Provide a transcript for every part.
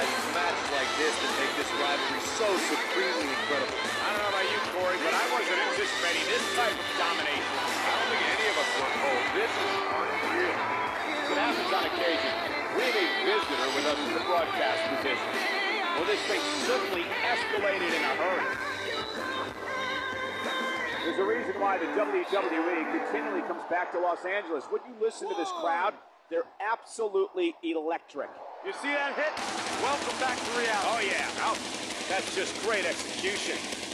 It's matches like this that make this rivalry so supremely incredible. I don't know about you, Corey, but I wasn't anticipating this type of domination. I don't think any of us were told. This is unreal. It happens on occasion. We have a visitor with us in the broadcast position. Well, this thing certainly escalated in a hurry. There's a reason why the WWE continually comes back to Los Angeles. Would you listen to this crowd? They're absolutely electric. You see that hit? Welcome back to reality. Oh, yeah. Oh, that's just great execution.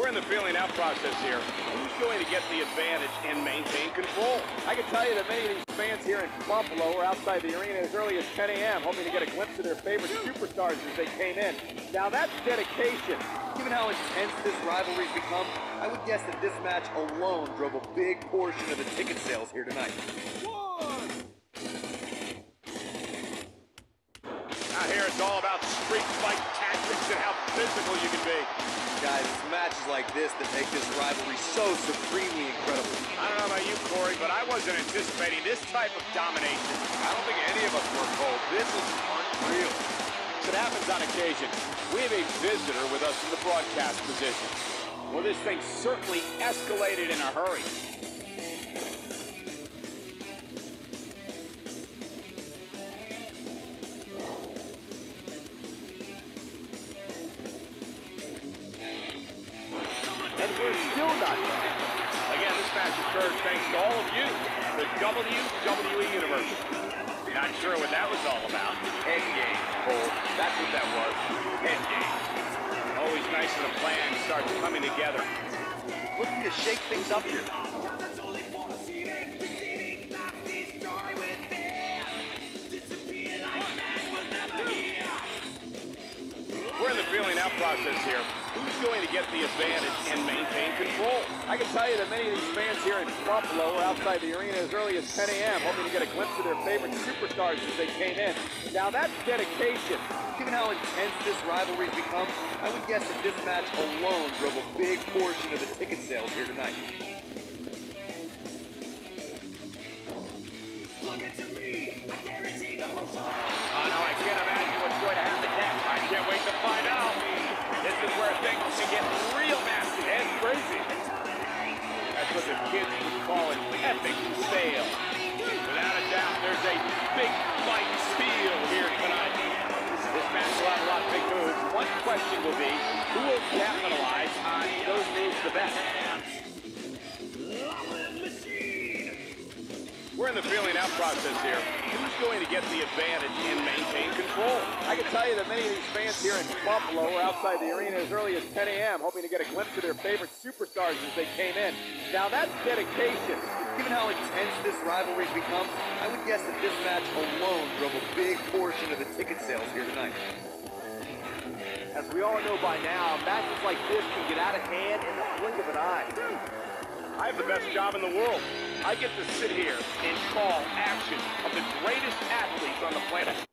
We're in the feeling out process here. Who's going to get the advantage and maintain control? I can tell you that many of these fans here in Buffalo were outside the arena as early as 10 a.m. hoping to get a glimpse of their favorite superstars as they came in. Now that's dedication. Given how intense this rivalry's become, I would guess that this match alone drove a big portion of the ticket sales here tonight. Out here, it's all about street fight tactics and how physical you can be. Guys, it's matches like this that make this rivalry so supremely incredible. I don't know about you, Corey, but I wasn't anticipating this type of domination. I don't think any of us were told. This is unreal. It happens on occasion. We have a visitor with us in the broadcast position. Well, this thing certainly escalated in a hurry. Occurred thanks to all of you, the WWE Universe. Not sure what that was all about. Head game, Cole. That's what that was. Head game. Always nice when a plan starts coming together. Looking to shake things up here. We're in the feeling out process here. Who's going to get the advantage and maintain control? I can tell you that many of these fans here in Buffalo were outside the arena as early as 10 a.m. hoping to get a glimpse of their favorite superstars as they came in. Now that's dedication. Given how intense this rivalry's become, I would guess that this match alone drove a big portion of the ticket sales here tonight. Get real nasty and crazy. That's what the kids would call an epic fail. Without a doubt, there's a big fight feel here tonight. This match will have a lot of big moves. One question will be, who will capitalize on those moves the best? We're in the feeling out process here. Going to get the advantage and maintain control? I can tell you that many of these fans here in Buffalo were outside the arena as early as 10 a.m. hoping to get a glimpse of their favorite superstars as they came in. Now that's dedication. Given how intense this rivalry's become, I would guess that this match alone drove a big portion of the ticket sales here tonight. As we all know by now, matches like this can get out of hand in the blink of an eye. I have the best job in the world. I get to sit here and call action of the greatest athletes on the planet.